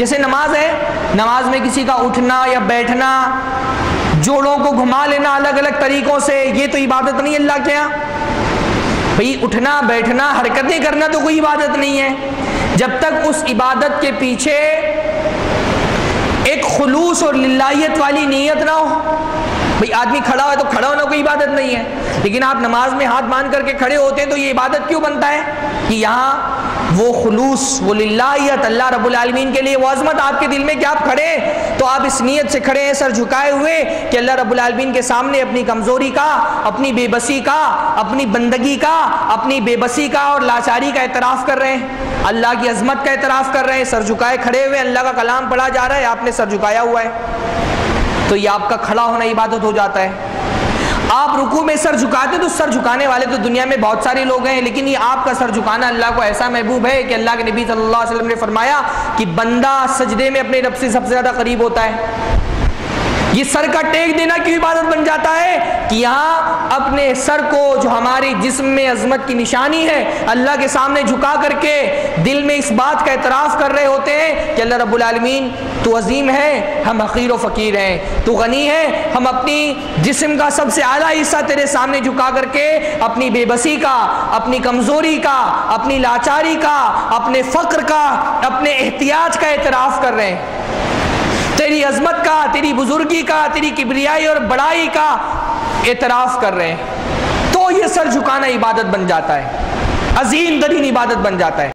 جیسے نماز ہے، نماز میں کسی کا اٹھنا یا بیٹھنا، جوڑوں کو گھما لینا الگ الگ طریقوں سے، یہ تو عبادت نہیں اللہ کے یہاں بھئی اٹھنا، بیٹھنا، حرکتیں کرنا تو کوئی عبادت نہیں ہے۔ جب تک اس عبادت کے پیچھے ایک خلوص اور للہیت والی نیت نہ ہو، بھئی آدمی کھڑا ہو تو کھڑا ہونا کوئی عبادت نہیں ہے۔ لیکن آپ نماز میں ہاتھ باندھ کر کے کھڑے ہوتے ہیں تو یہ عبادت کیوں بنتا ہے؟ کہ یہاں وہ خلوص، وہ للہیت، اللہ رب العالمین کے لیے وہ عظمت آپ کے دل میں کہ آپ کھڑے ہیں۔ تو آپ اس نیت سے کھڑے ہیں، سر جھکائے ہوئے کہ اللہ رب العالمین کے سامنے اپنی کمزوری کا، اپنی بے بسی کا، اپنی بندگی کا، اپنی بے بسی کا اور لاچاری کا اعتراف کر رہے ہیں۔ اللہ کی عظمت کا اعتراف کر رہے ہیں۔ سر جھکائے کھڑے ہوئے، اللہ کا کلام پڑھا جا رہا ہے، آپ نے سر جھکایا ہوا ہے۔ تو یہ آپ کا کھڑا ہونا عبادت ہو جاتا ہے۔ آپ رکو میں سر جھکاتے تو سر جھکانے والے تو دنیا میں بہت سارے لوگ ہیں، لیکن یہ آپ کا سر جھکانا اللہ کو ایسا محبوب ہے کہ اللہ کے نبی صلی اللہ علیہ وسلم نے فرمایا کہ بندہ سجدے میں اپنے رب سے سب سے زیادہ قریب ہوتا ہے۔ یہ سر کا ٹیک دینا کیوں عبادت بن جاتا ہے کہ یہاں اپنے سر کو جو ہماری جسم میں عظمت کی نشانی ہے، اللہ کے سامنے جھکا کر کے دل میں اس بات کا اعتراف کر رہے ہوتے ہیں کہ اللہ رب العالمین تو عظیم ہے، ہم حقیر و فقیر ہیں، تو غنی ہے ہم اپنی جسم کا سب سے اعلیٰ حصہ تیرے سامنے جھکا کر کے اپنی بے بسی کا، اپنی کمزوری کا، اپنی لاچاری کا، اپنے فقر کا، اپنے احتیاط کا اعتراف کر رہے ہیں۔ تیری عظمت کا، تیری بزرگی کا، تیری کبریائی اور بڑائی کا اعتراف کر رہے ہیں۔ تو یہ سر جھکانا عبادت بن جاتا ہے۔ عظیم ترین عبادت بن جاتا ہے۔